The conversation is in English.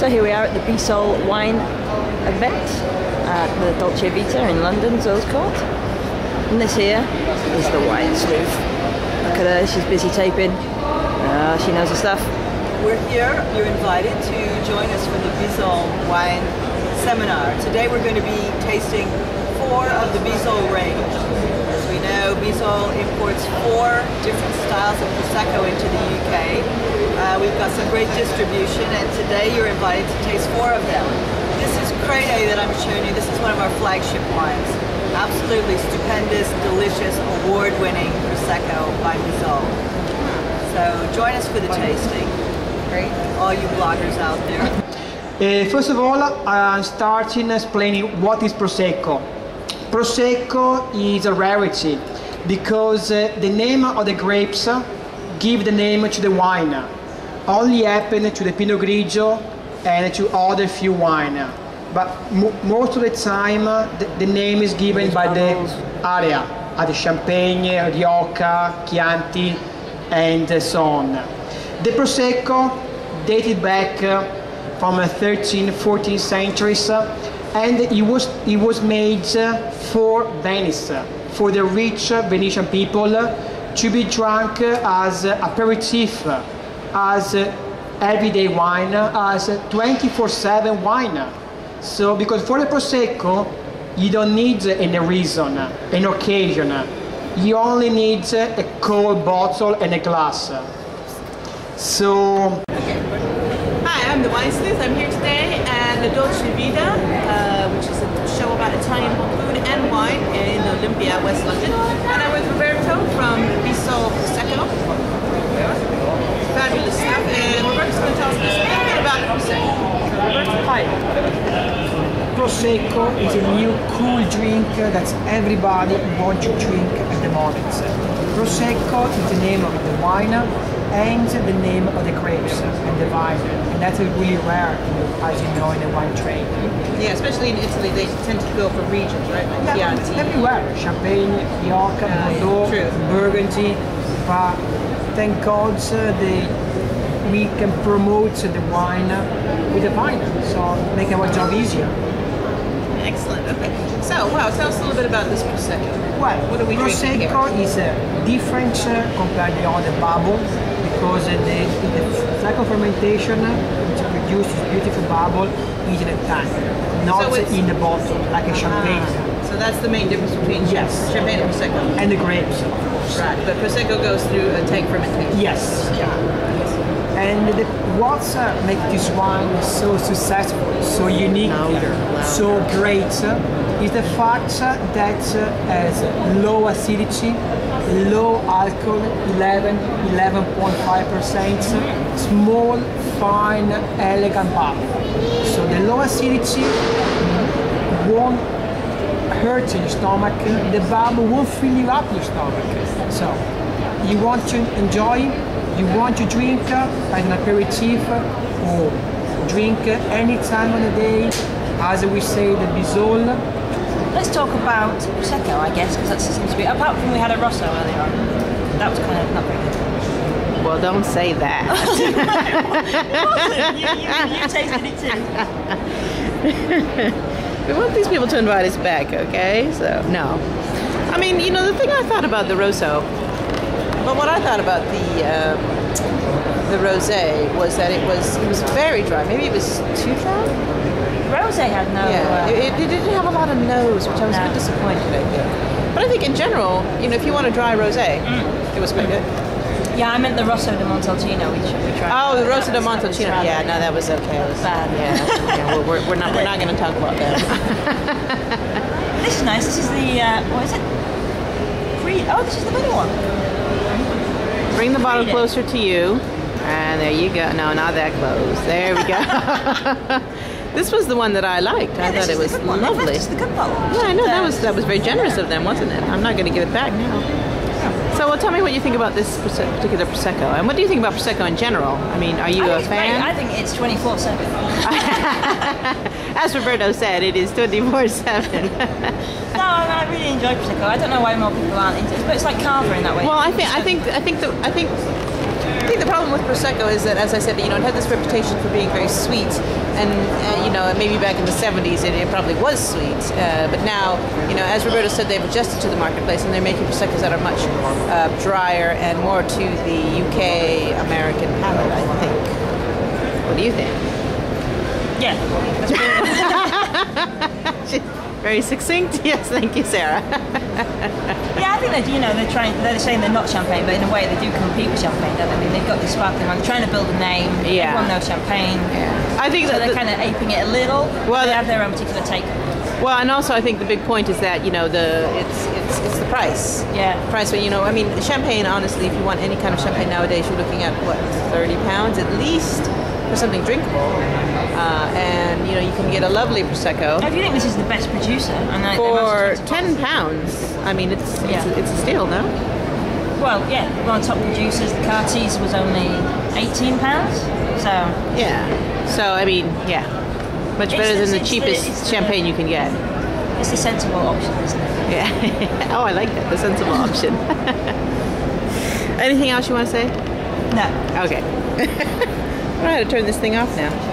So here we are at the Bisol wine event at the Dolce Vita in London, Earls Court. And this here is the wine sleuth. Look at her, she's busy taping. Uh, she knows her stuff. We're here, you're invited to join us for the Bisol wine seminar. Today we're going to be tasting four of the Bisol range. As we know, Bisol imports four different styles of Prosecco into the UK. Uh, we've got some great distribution and today you're invited to taste four of them. This is Crede that I'm showing you. This is one of our flagship wines. Absolutely stupendous, delicious, award-winning Prosecco by Bisol. So join us for the tasting. Great. All you bloggers out there. Uh, first of all, I'm starting explaining what is Prosecco. Prosecco is a rarity because uh, the name of the grapes give the name to the wine. Only happen to the Pinot Grigio and to other few wine. But mo most of the time, the, the name is given by the area, at the Champagne, Rioja, Chianti, and so on. The Prosecco dated back uh, from the 13th, 14th centuries, uh, and it was, it was made uh, for Venice, for the rich Venetian people to be drunk as aperitif, as everyday wine, as 24-7 wine. So, because for the Prosecco, you don't need any reason, an occasion. You only need a cold bottle and a glass. So... Hi, I'm the Wine Sleuth. I'm here today at the Dolce Vita, uh, which is a show about Italian food and wine in Olympia, West London. And I'm with Roberto from Bisol Prosecco. Fabulous stuff. And Roberto's going to tell us a little bit about Prosecco. Roberto, hi. Prosecco is a new cool drink that everybody wants to drink at the moment. Prosecco is the name of the wine and the name of the grapes and the vine. And that's really rare, as you know, in the wine trade. Yeah, especially in Italy, they tend to go for regions, right? Like Yeah, Chianti. everywhere. Champagne, Rioja, Yeah, Bordeaux. Burgundy. But thank God uh, they, we can promote the wine with the vine. So make our job easier. Excellent. Okay. So, wow, tell us a little bit about this Prosecco. Well, What are we drinking Prosecco is a different uh, compared to the other bubble because uh, the, the cycle fermentation which produces beautiful bubble is in a tank, not So in the bottle like a champagne. Ah, so that's the main difference between Yes. champagne and Prosecco. And the grapes. Right, but Prosecco goes through a tank fermentation. Yes. And the, what uh, makes this wine so successful, so unique, so great, uh, is the fact that uh, has low acidity, low alcohol, 11, 11.5%, small, fine, elegant bubble. So the low acidity won't hurt your stomach, the bubble won't fill you up your stomach. So you want to enjoy, you want to drink as an aperitif or drink any time of the day, as we say the Bisol. Let's talk about Prosecco, I guess, because that seems to be, apart from we had a Rosso earlier on, that was kind of not very good. Well, don't say that. you, you, you tasted it too. we want these people to invite us back, okay? So, no. I mean, you know, the thing I thought about the Rosso, but what I thought about the um, the rosé was that it was it was very dry. Maybe it was too dry. Rose had no. yeah, uh, it, it didn't have a lot of nose, which I was a bit disappointed. I think. But I think in general, you know, if you want a dry rosé, it was quite good. yeah, I meant the Rosso de Montalcino, which we tried. Oh, the Rosa de was- that was Montalcino. Yeah, no, that was okay. It was Bad. Yeah, yeah we're, we're, we're not we're not going to talk about that. This is nice. This is the uh, what is it? Crede. Oh, this is the middle one. Bring the bottle closer to you. And there you go. No, not that close. There we go. this was the one that I liked. I Yeah, this thought it was the good one. lovely. This the good bottle. Yeah, I know that was that was very generous of them, wasn't it? I'm not going to give it back now. So, well, tell me what you think about this particular prosecco, and what do you think about prosecco in general? I mean, are you I a fan? I think it's 24 7. As Roberto said, it is 24 7. No, I really enjoy Prosecco. I don't know why more people aren't into it, but it's like Cava in that way. Well, I think I think I think the I think I think the problem with prosecco is that, as I said, you know, it had this reputation for being very sweet, and uh, you know, maybe back in the '70s it, it probably was sweet, uh, but now, you know, as Roberto said, they've adjusted to the marketplace and they're making proseccos that are much uh, drier and more to the UK American palate. I think. What do you think? Yeah. Very succinct. Yes, thank you, Sarah. yeah, I think that you know they're trying. They're saying they're not champagne, but in a way they do compete with champagne, don't they? I mean, they've got this sparkling wine. Trying to build a name. Yeah. Everyone knows champagne. Yeah. I think So that they're the- kind of aping it a little. Well, Well, they have their own particular take. Well, and also I think the big point is that you know the it's it's it's the price. Yeah. Price, but you know, I mean, champagne. Honestly, if you want any kind of champagne nowadays, you're looking at what thirty pounds at least for something drinkable, uh, and you know you can get a lovely prosecco If you think this is the best producer, and I, for ten pounds. I mean, it's it's, Yeah. a, it's a steal, no? well, yeah, one of the top producers, the Cartizze was only eighteen pounds. So Yeah. So I mean, yeah, much better the- than the it's the- cheapest it's the- champagne you can get. it's the sensible option, isn't it? Yeah. oh, I like that. The sensible option. Anything else you want to say? No. Okay. I how to turn this thing off now.